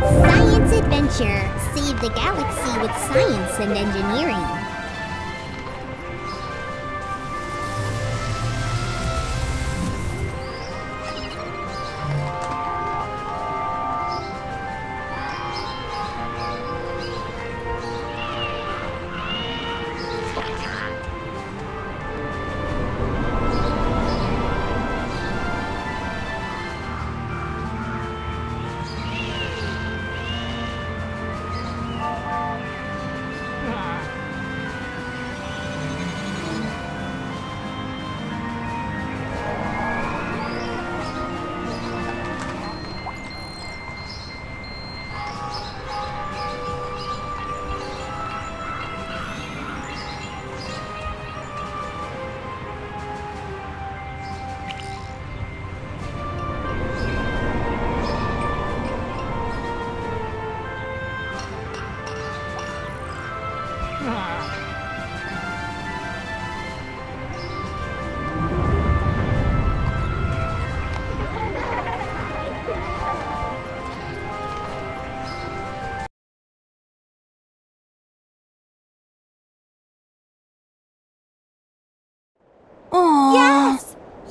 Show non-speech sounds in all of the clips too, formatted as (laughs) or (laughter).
Science Adventure. Save the galaxy with science and engineering.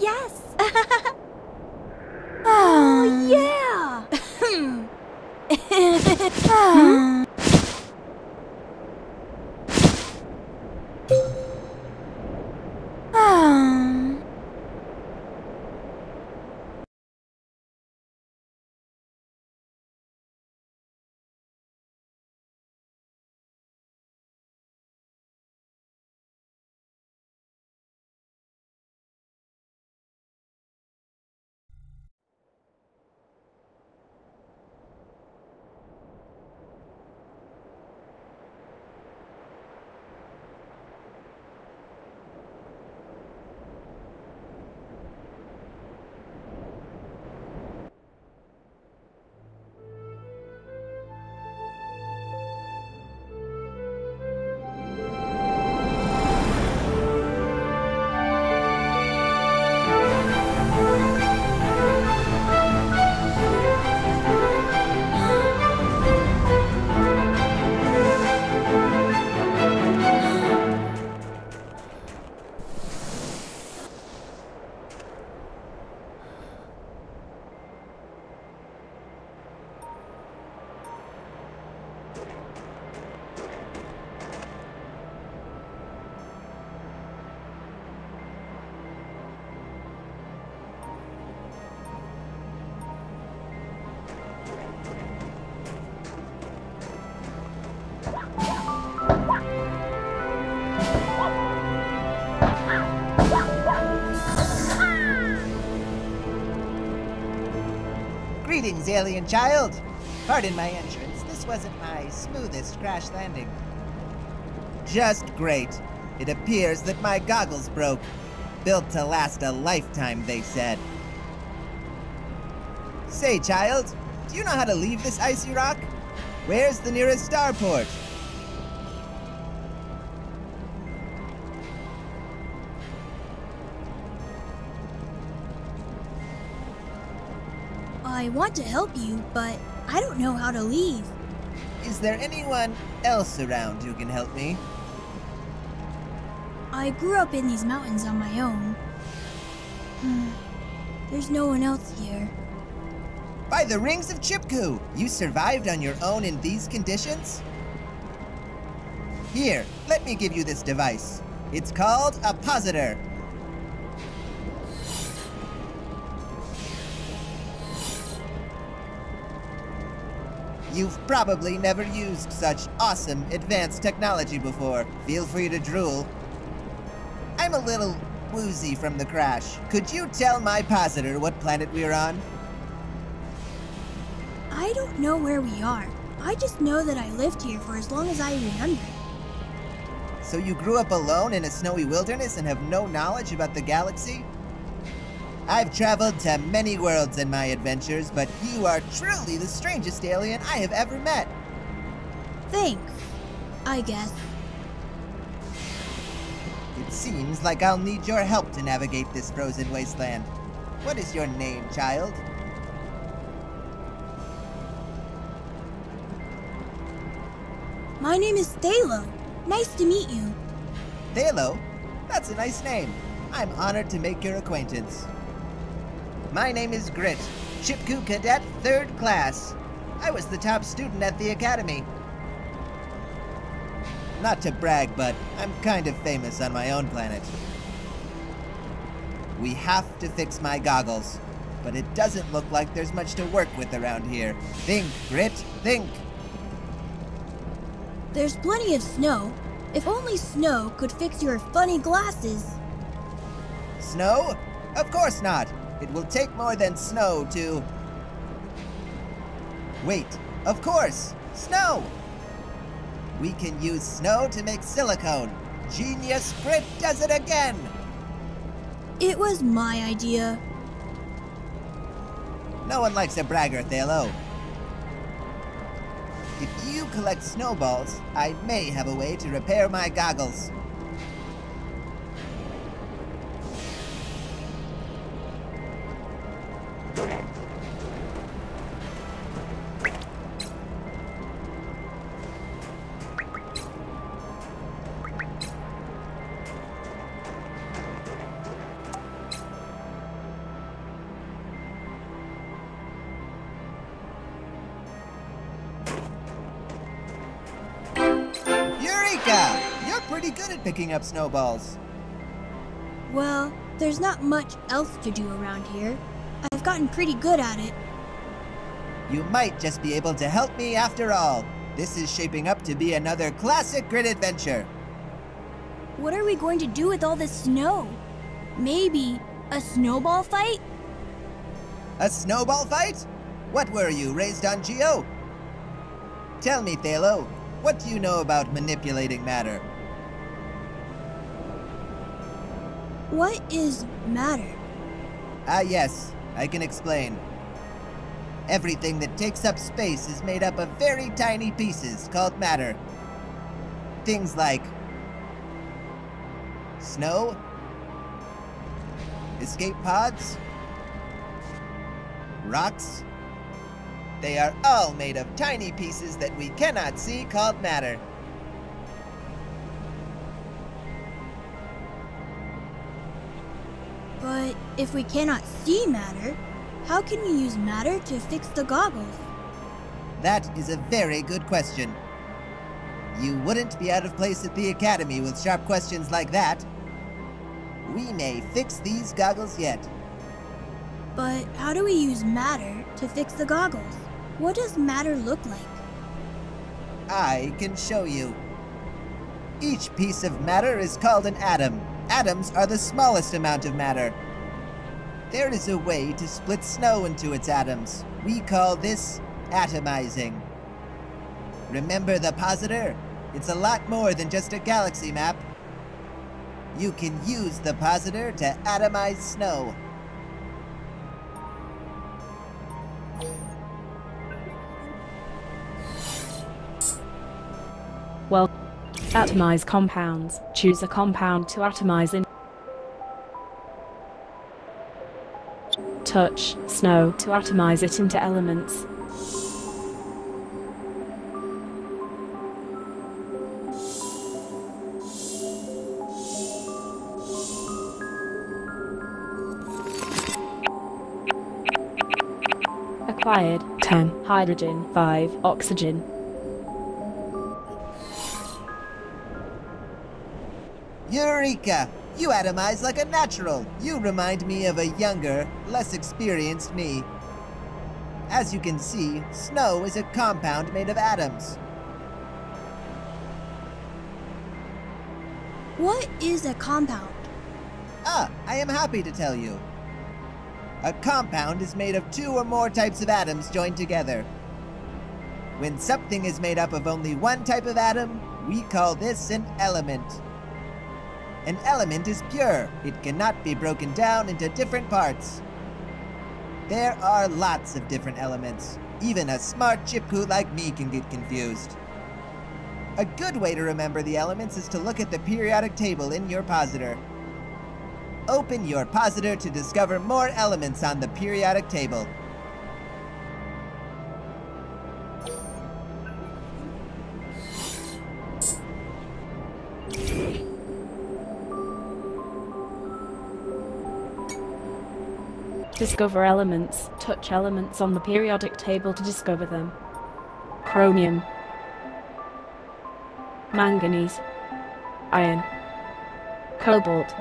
Yes! (laughs) alien child. Pardon my entrance. This wasn't my smoothest crash landing. Just great. It appears that my goggles broke. Built to last a lifetime, they said. Say, child, do you know how to leave this icy rock? Where's the nearest starport? I want to help you, but I don't know how to leave. Is there anyone else around who can help me? I grew up in these mountains on my own. Hmm. There's no one else here. By the rings of Chipku, you survived on your own in these conditions? Here, let me give you this device. It's called a positor. You've probably never used such awesome advanced technology before. Feel free to drool. I'm a little woozy from the crash. Could you tell my positor what planet we're on? I don't know where we are. I just know that I lived here for as long as I remember. So you grew up alone in a snowy wilderness and have no knowledge about the galaxy? I've traveled to many worlds in my adventures, but you are truly the strangest alien I have ever met. Thanks. I guess. It seems like I'll need your help to navigate this frozen wasteland. What is your name, child? My name is Thalo. Nice to meet you. Thalo? That's a nice name. I'm honored to make your acquaintance. My name is Grit, Chipku Cadet 3rd Class. I was the top student at the Academy. Not to brag, but I'm kind of famous on my own planet. We have to fix my goggles, but it doesn't look like there's much to work with around here. Think, Grit, think! There's plenty of snow. If only snow could fix your funny glasses. Snow? Of course not! It will take more than snow to. Wait, of course! Snow! We can use snow to make silicone. Genius Grit does it again! It was my idea. No one likes a bragger, Thalo. If you collect snowballs, I may have a way to repair my goggles. Eureka! You're pretty good at picking up snowballs. Well, there's not much else to do around here. I've gotten pretty good at it. You might just be able to help me after all. This is shaping up to be another classic Grit adventure. What are we going to do with all this snow? Maybe a snowball fight? A snowball fight? What were you, raised on Geo? Tell me, Thalo, what do you know about manipulating matter? What is matter? Ah, yes, I can explain. Everything that takes up space is made up of very tiny pieces called matter. Things like snow, escape pods, rocks. They are all made of tiny pieces that we cannot see called matter. But if we cannot see matter, how can we use matter to fix the goggles? That is a very good question. You wouldn't be out of place at the Academy with sharp questions like that. We may fix these goggles yet. But how do we use matter to fix the goggles? What does matter look like? I can show you. Each piece of matter is called an atom. Atoms are the smallest amount of matter. There is a way to split snow into its atoms. We call this atomizing. Remember the positor? It's a lot more than just a galaxy map. You can use the positor to atomize snow. Well, atomize compounds. Choose a compound to atomize in. Touch snow to atomize it into elements. Acquired 10 hydrogen, 5 oxygen, Eureka! You atomize like a natural. You remind me of a younger, less experienced me. As you can see, snow is a compound made of atoms. What is a compound? Ah, I am happy to tell you. A compound is made of two or more types of atoms joined together. When something is made up of only one type of atom, we call this an element. An element is pure. It cannot be broken down into different parts. There are lots of different elements. Even a smart chipku like me can get confused. A good way to remember the elements is to look at the periodic table in your positor. Open your positor to discover more elements on the periodic table. Discover elements. Touch elements on the periodic table to discover them. Chromium. Manganese. Iron. Cobalt.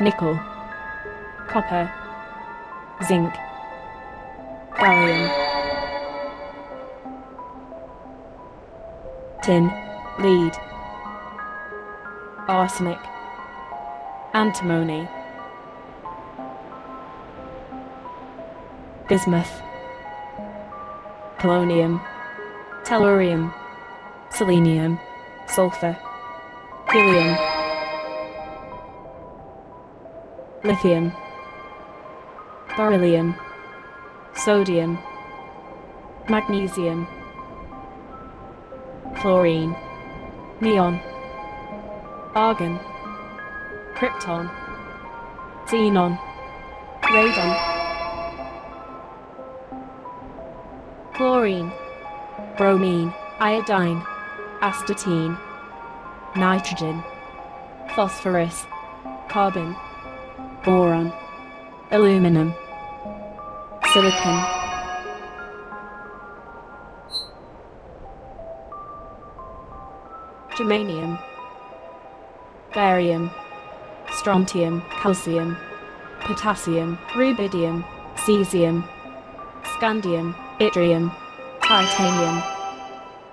Nickel. Copper. Zinc. Barium. Tin. Lead. Arsenic. Antimony. Bismuth. Polonium. Tellurium. Selenium. Sulfur. Helium. Lithium. Beryllium. Sodium. Magnesium. Chlorine. Neon. Argon. Krypton. Xenon. Radon. Chlorine. Bromine. Iodine. Astatine. Nitrogen. Phosphorus. Carbon. Boron. Aluminum. Silicon. Germanium. Barium. Strontium. Calcium. Potassium. Rubidium. Cesium. Scandium. Yttrium. Titanium.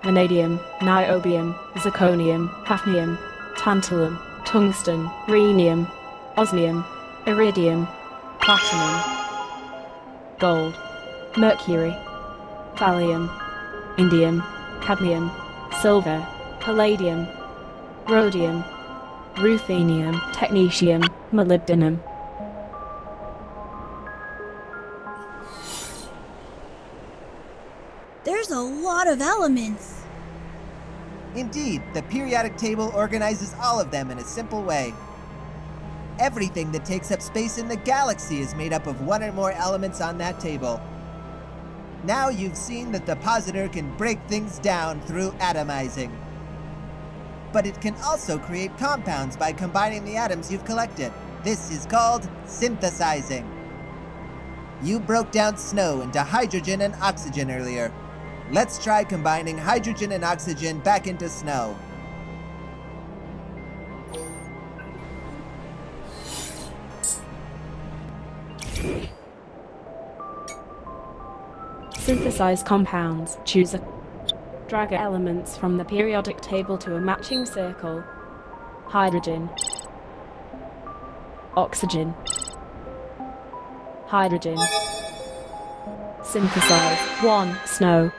Vanadium. Niobium. Zirconium. Hafnium. Tantalum. Tungsten. Rhenium. Osmium. Iridium. Platinum. Gold. Mercury. Thallium. Indium. Cadmium. Silver. Palladium. Rhodium. Ruthenium. Technetium. Molybdenum. Lot of elements. Indeed, the periodic table organizes all of them in a simple way. Everything that takes up space in the galaxy is made up of one or more elements on that table. Now you've seen that the positor can break things down through atomizing. But it can also create compounds by combining the atoms you've collected. This is called synthesizing. You broke down snow into hydrogen and oxygen earlier. Let's try combining hydrogen and oxygen back into snow. Synthesize compounds. Choose a drag elements from the periodic table to a matching circle. Hydrogen. Oxygen. Hydrogen. Synthesize. 1. Snow.